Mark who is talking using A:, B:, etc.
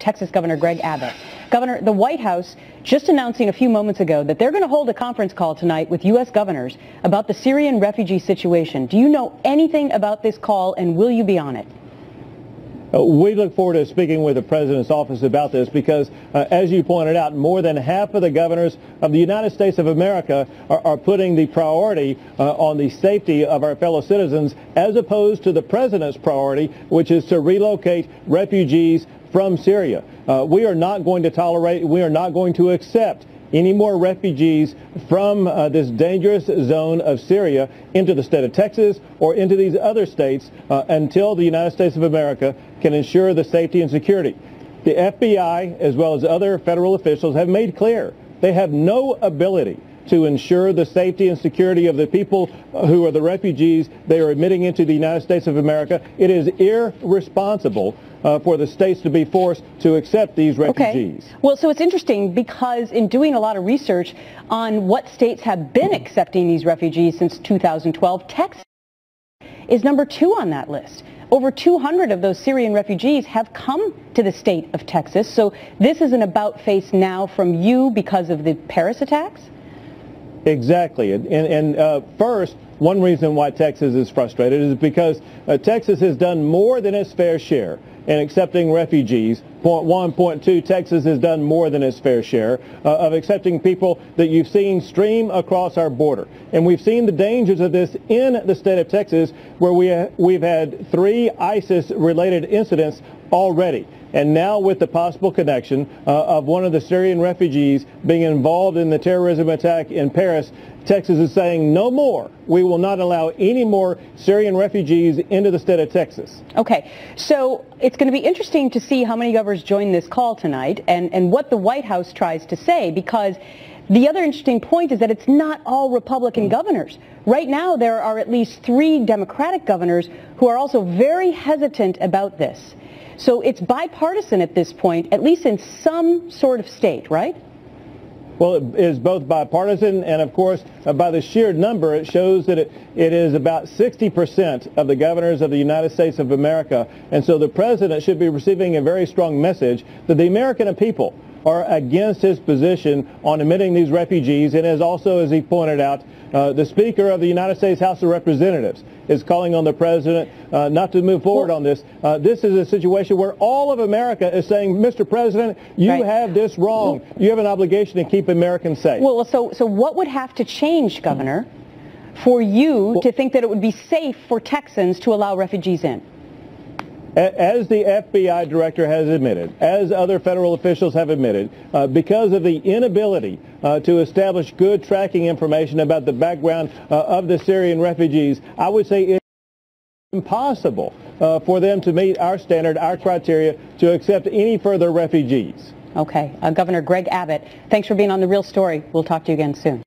A: Texas Governor Greg Abbott. Governor, the White House just announcing a few moments ago that they're going to hold a conference call tonight with U.S. governors about the Syrian refugee situation. Do you know anything about this call and will you be on it?
B: Uh, we look forward to speaking with the President's office about this because, uh, as you pointed out, more than half of the governors of the United States of America are, are putting the priority uh, on the safety of our fellow citizens as opposed to the President's priority, which is to relocate refugees from Syria. Uh, we are not going to tolerate, we are not going to accept any more refugees from uh, this dangerous zone of Syria into the state of Texas or into these other states uh, until the United States of America can ensure the safety and security. The FBI, as well as other federal officials, have made clear they have no ability to ensure the safety and security of the people who are the refugees they are admitting into the United States of America. It is irresponsible uh, for the states to be forced to accept these refugees.
A: Okay. Well, so it's interesting because in doing a lot of research on what states have been accepting these refugees since 2012, Texas is number two on that list. Over 200 of those Syrian refugees have come to the state of Texas. So this is an about face now from you because of the Paris attacks?
B: Exactly. And, and uh, first, one reason why Texas is frustrated is because uh, Texas has done more than its fair share in accepting refugees. Point one, point two, Texas has done more than its fair share uh, of accepting people that you've seen stream across our border. And we've seen the dangers of this in the state of Texas where we ha we've had three ISIS-related incidents already. And now with the possible connection uh, of one of the Syrian refugees being involved in the terrorism attack in Paris, Texas is saying no more. We will not allow any more Syrian refugees into the state of Texas.
A: Okay, so it's going to be interesting to see how many governors join this call tonight and, and what the White House tries to say because the other interesting point is that it's not all Republican governors. Right now, there are at least three Democratic governors who are also very hesitant about this. So it's bipartisan at this point, at least in some sort of state, right?
B: Well, it is both bipartisan and, of course, uh, by the sheer number, it shows that it, it is about 60% of the governors of the United States of America. And so the president should be receiving a very strong message that the American people are against his position on admitting these refugees. And as also, as he pointed out, uh, the Speaker of the United States House of Representatives is calling on the President uh, not to move forward well, on this. Uh, this is a situation where all of America is saying, Mr. President, you right. have this wrong. You have an obligation to keep Americans safe.
A: Well, so, so what would have to change, Governor, for you well, to think that it would be safe for Texans to allow refugees in?
B: As the FBI director has admitted, as other federal officials have admitted, uh, because of the inability uh, to establish good tracking information about the background uh, of the Syrian refugees, I would say it's impossible uh, for them to meet our standard, our criteria, to accept any further refugees.
A: Okay. Uh, Governor Greg Abbott, thanks for being on The Real Story. We'll talk to you again soon.